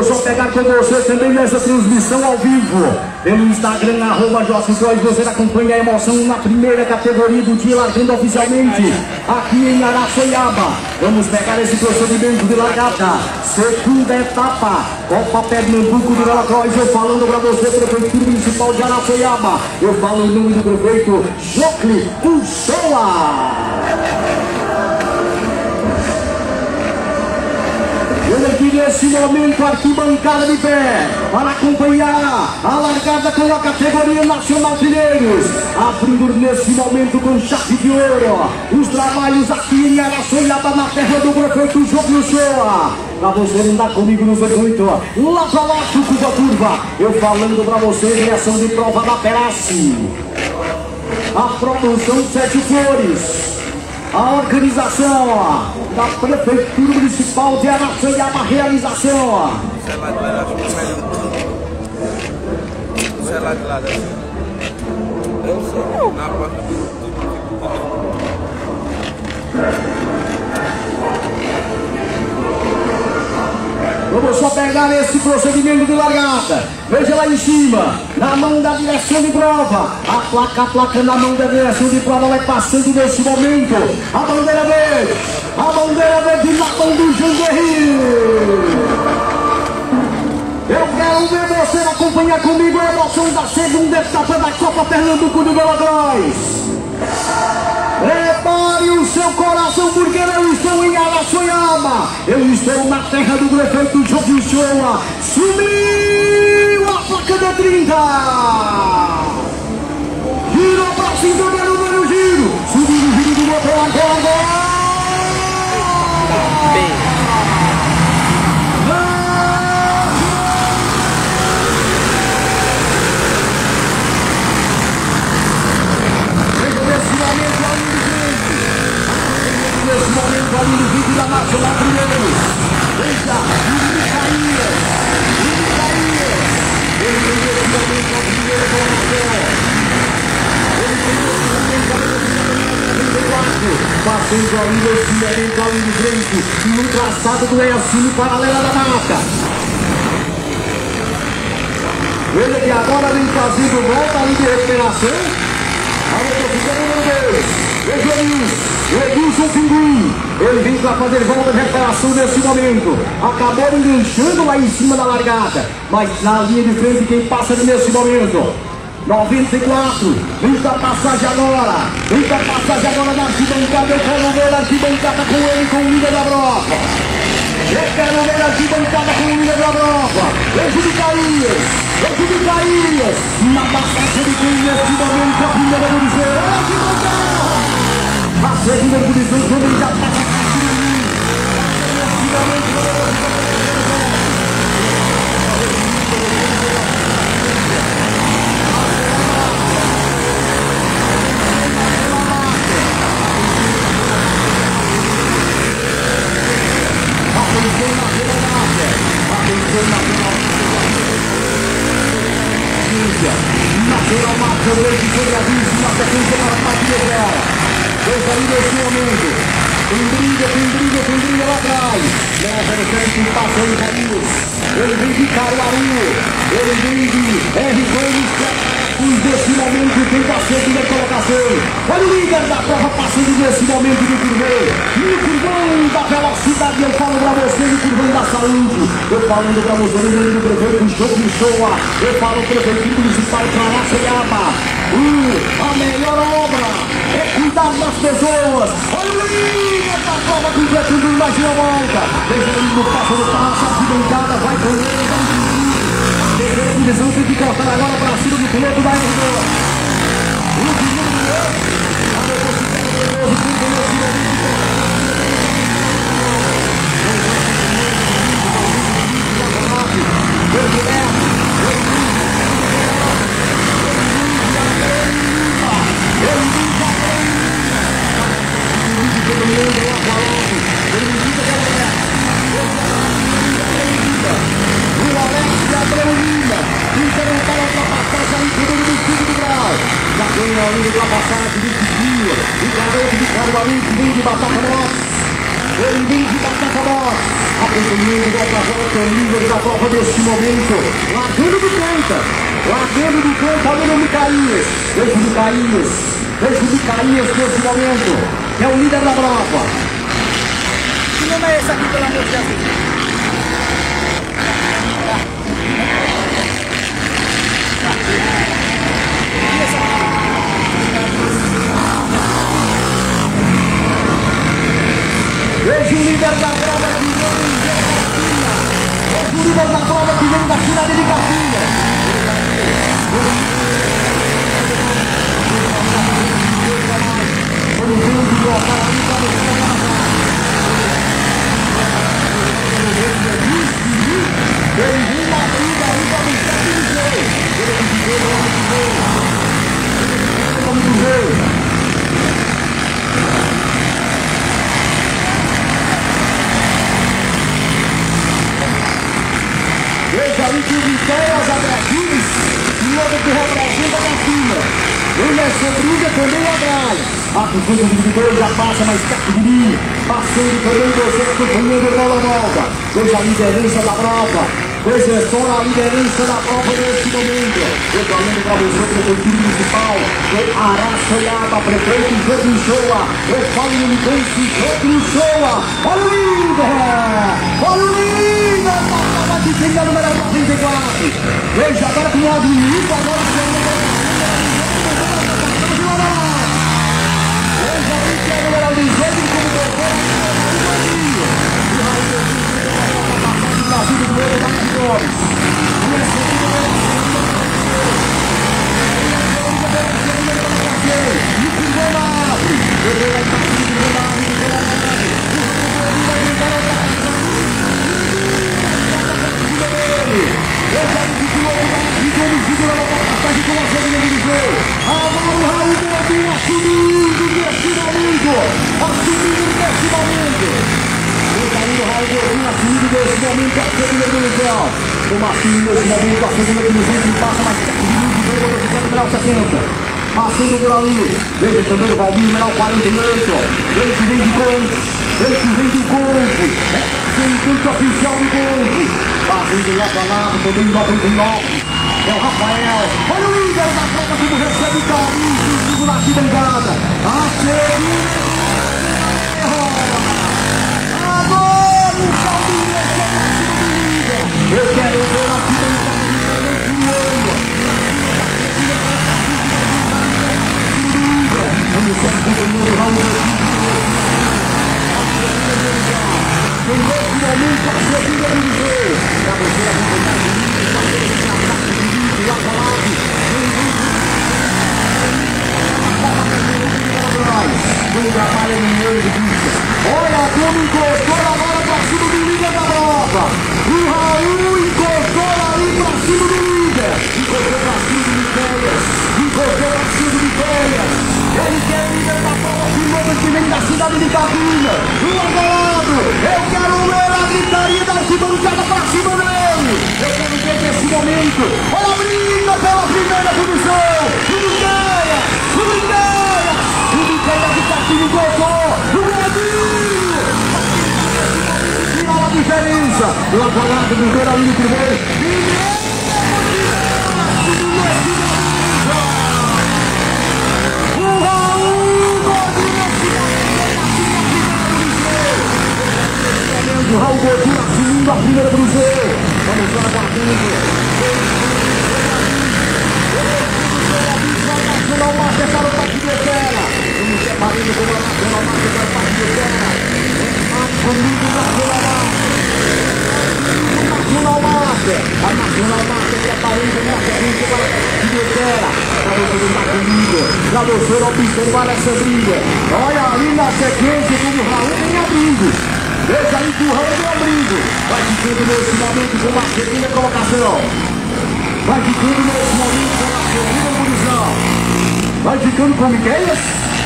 Só pegar com você também nessa transmissão ao vivo. Pelo Instagram, arroba Cross, você acompanha a emoção na primeira categoria do dia, largando oficialmente aqui em Araçoiaba. Vamos pegar esse procedimento de largada. Segunda etapa, Copa Pernambuco de Velacroz. Eu falando para você, Prefeitura Municipal de Araçoiaba. Eu falo em nome do prefeito Jocli Uchoa. Nesse momento, arquibancada de pé, para acompanhar a largada com a categoria Nacional Trilheiros, abrindo nesse momento com chave de ouro, os trabalhos aqui em Araçoiaba, na terra do prefeito João Shoa. Pra você andar comigo no circuito, lá pra lá, curva curva, eu falando pra você, direção de prova da Perace. A produção Sete Flores a organização da Prefeitura Municipal de Araçanhaba, realização. Ó. Sei lá de lá, lá, Eu. Na porta Vamos só pegar esse procedimento de largada. Veja lá em cima, na mão da direção de prova. A placa, a placa na mão da direção de prova vai passando nesse momento. A bandeira verde, a bandeira verde na mão do Janguerri. Eu quero ver você acompanhar comigo a emoção da segunda etapa da Copa Pernambuco do Veladróis. Prepare o seu coração, porque eu estou em Araçoiaba. Eu estou na terra do prefeito João Shoa. Subiu a placa de 30. Girou para cintura, número giro. Subiu o giro do motor agora. nesse momento ali no vídeo da Nacional primeiro. Veja, o Micaías, o Micaías. Ele momento a nesse momento a Passando ali de frente, no traçado do Eacine paralela da marca. Ele que agora vem fazendo volta ali de recuperação. A motocicleta número 2. Isso. Edilson Pinguim, ele vem para fazer volta de recuperação nesse momento. Acabou enganchando lá em cima da largada, mas na linha de frente quem passa nesse momento. 94, vem para passagem agora, vem para passagem agora na arquibancada, eu quero ver a arquibancada com ele, com o líder da prova. Eu quero ver a arquibancada com o líder da prova. Vejo de Caías, vejo de Caías, na passagem de quem nesse momento a primeira do dizer, arquibancada. A segunda posição também já está Atenção na relevância. Atenção na relevância. Nacional marca o leite sobre a vista na sequência para a partida ali nesse momento. Tem briga, tem briga, tem briga lá atrás. Leva no frente, passa em caminhos. Ele vem de Caruaru. Ele vem de R. Gomes. Nesse momento tem a segunda colocação. Olha o líder da prova passando nesse momento no curvão. No curvão da velocidade, eu falo pra você no curvão da saúde. Eu falando pra você no nome do prefeito Jogo de Shoa. Eu falo prefeito municipal Caraçoiaba. Uh, a melhor obra é cuidar das pessoas. Olha o líder da prova completando mais uma volta. Deixando no passo do passo, a arquibancada vai correr, vai a divisão tem que cortar agora para cima do piloto da R2. Acompanhando volta a volta, o líder da prova deste momento. Largando do canta. Largando do canta, olha o Micaías. Veja o Micaías. Veja o Micaías nesse momento. É o líder da prova. Que nome é esse aqui, pelo amor de Deus? Veja o líder da prova que vem Veja o líder da prova que vem da cidade de Caxias. Ele vem de colocar a língua no Ele vem na vida, a língua no céu de Deus. Ele vem de Deus, o nome de Deus. O nome de Deus. Veja aí que Viteias Abrações, logo que representa da cima. Ele é sobrinha também atrás. A profunda de já passa mais de mim. Passando também você, companheiro Bola Nova. Veja a liderança da prova. Exercendo a liderança da prova neste momento. Eu falando para você, prefeito municipal, o Araçoiaba, prefeito Jogo Shoa, eu falo no Lidense, Jogo Shoa. Olha o líder! Olha o líder da trilha número 94. Veja agora com o lado limpo, agora Veja aí que é o número 18, como Brasil do Goiânia da Gomes. E o primeiro abre. Guerreiro aí, partido do primeiro abre, do primeiro abre. Esse é o que o outro vai e como segura na passagem com a segunda divisão. Agora o Raul Godinho assumindo nesse momento. Assumindo nesse momento. O carinho Raul Godinho assumindo nesse momento a segunda divisão. O Marcinho nesse momento a segunda divisão que passa mais perto de mim de jogo do Central 70. Passando por ali, veja também o Valdir, numeral 48. Ele que vem de ele que vem de. É representante oficial do. Passando lá para lá, também 99. É o Rafael. Olha o líder da prova como recebe carinho na arquibancada. A segunda. Agora o Claudinho é o líder. Eu quero ver a arquibancada do Leandro. Vamos ser companheiro, vamos Em nesse momento, a segunda divisão. Para você acompanhar o vídeo, fazer essa parte de vídeo, lá para lá. De. Olha como encostou agora para cima do líder da prova. O Raul encostou ali para cima do líder. Encostou para cima do Miqueias. Encostou para cima do Miqueias. Ele quer líder da prova piloto que vem da cidade de Capinha. Lado a lado. Eu quero ver a gritaria da arquibancada para cima dele. Eu quero ver nesse momento. Olha a briga pela primeira posição. O Miqueia. O Miqueia. O Miqueia de Capinha colocou. O Brasil. Final a diferença. Lado a lado, primeiro ali primeiro. Raul Godinho assumindo a primeira Cruzeiro. Vamos lá, batendo. Nacional Master para o Parque de Terra. Vamos separando com o Nacional Master para o Parque de Terra. Comigo Nacional Master. Nacional Master. A Nacional Master preparando uma sequência para o Parque de Terra. Para você estar comigo. Para você observar essa. Olha ali na sequência como o Raul vem abrindo. Veja aí empurrando o abrigo. Vai ficando nesse momento com a segunda colocação. Vai ficando nesse momento com a segunda posição. Vai ficando com Miqueias.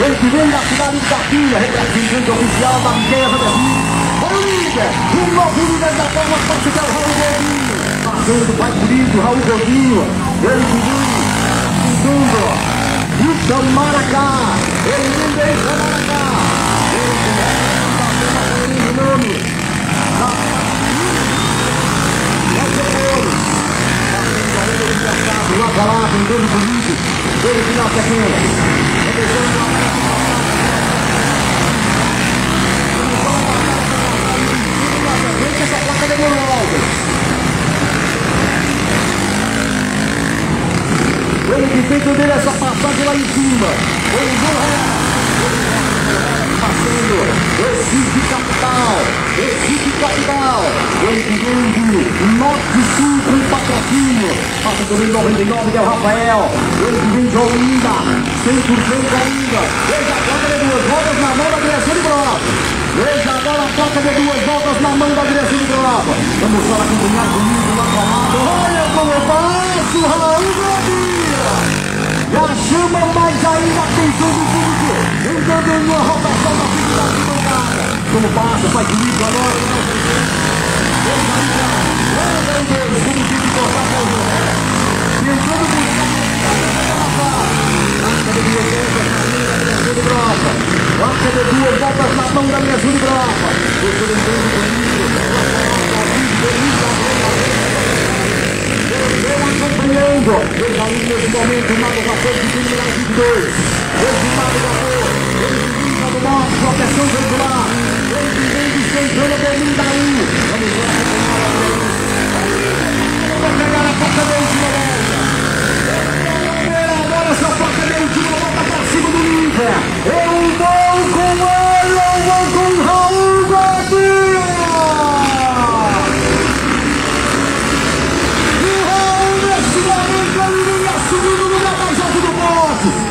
Ele que vem da cidade de Capinha, representante oficial da Miqueias Brasil. Olha o líder, o novo líder da forma que é o Raul Godinho. Passando, vai bonito, Raul Godinho. Ele que vem, segundo. Utah Maracá. Ele que feito dele essa passagem lá em cima. Ele não Passando. Recife capital. Recife capital. Ele que vem de norte sul com patrocínio. Passa também 99 que é o Rafael. Ele que vem de Olinda. 100% Olinda. Veja a placa de duas voltas na mão da direção de prova. Veja agora a placa de duas voltas na mão da direção de prova. Vamos para acompanhar comigo lá para lado. Olha como eu passo, chama mais ainda a atenção do público. Entrando em uma rotação da figura de bancada. Como passa, faz comigo agora. Meu Deus, como tem que cortar para o Tentando buscar Placa de duas voltas na mão da direção de prova. Placa de duas voltas na mão da comigo. acompanhando. Veja aí nesse momento o Mago Vapor de número 22. Esse Mago Vapor, ele vinha do norte, proteção veicular. Ele vem de Santana do Mindaú. Vamos lá Vamos pegar a placa da última volta. Agora essa placa da última volta para cima do Inter. Eu vou com ele, eu vou com Raul Gabriel.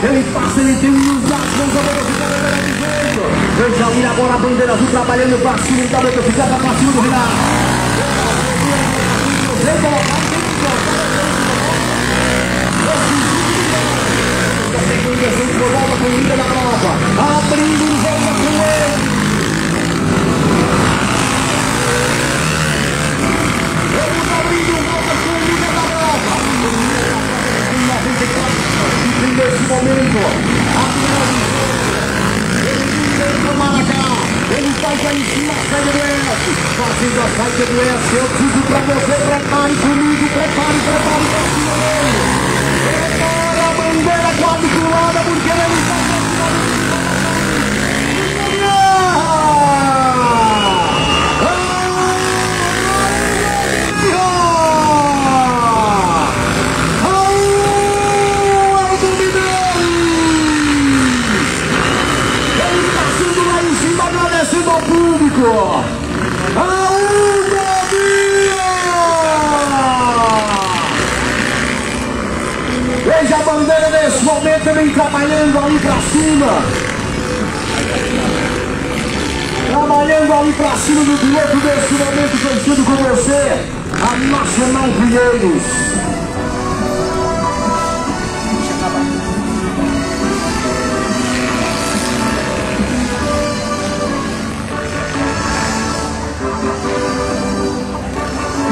Ele passa, ele tem um lugar, não vai velocidade de jeito. Veja ali agora a bandeira azul trabalhando para cima, ele tá velocidade para cima do Renato. Vem colocar, tem que colocar. Segundo a gente volta com o líder da prova. Abrindo, volta com ele. Vamos abrindo, volta com o líder da prova. 94 e nesse momento a Maracá ele faz aí em cima a saída do Fazendo a saída do S eu digo pra você. Prepare comigo prepare, prepare. Dele prepara a bandeira quadriculada porque ele está pra cima agradecendo ao público. Raul Gavinha! Veja a momento também trabalhando ali pra cima. Trabalhando ali pra cima do piloto nesse momento, vencendo com você, a Nacional Pinheiros.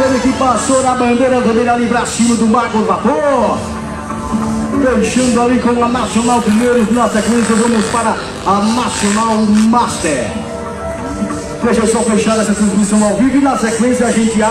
Ele que passou na bandeira também ali pra cima do Marco Vapor. Fechando ali com a Nacional Primeiros. Na sequência vamos para a Nacional Master. Deixa eu só fechar essa transmissão ao vivo e na sequência a gente